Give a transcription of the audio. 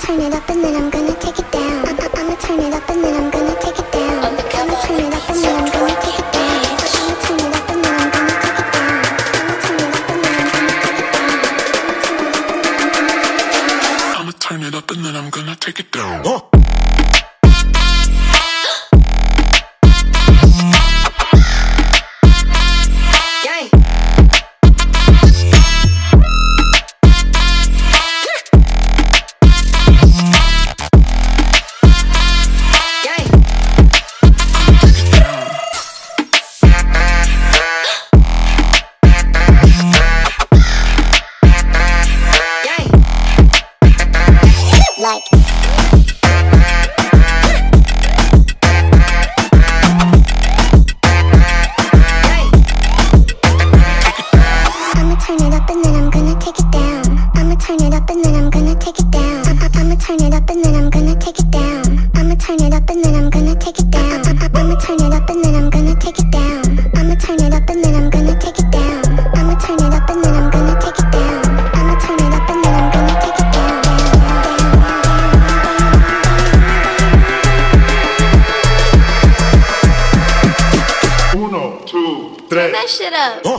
then I'm gonna take it down. I- I- I'ma turn it up and then I'm gonna take it down. I'ma turn it up and then I'm gonna take it down. I- I'ma turn it up and then I'm gonna take it down. I'ma turn it up and then I'm gonna take it down. I'ma turn it up and then I'm gonna take it down. Like. Two,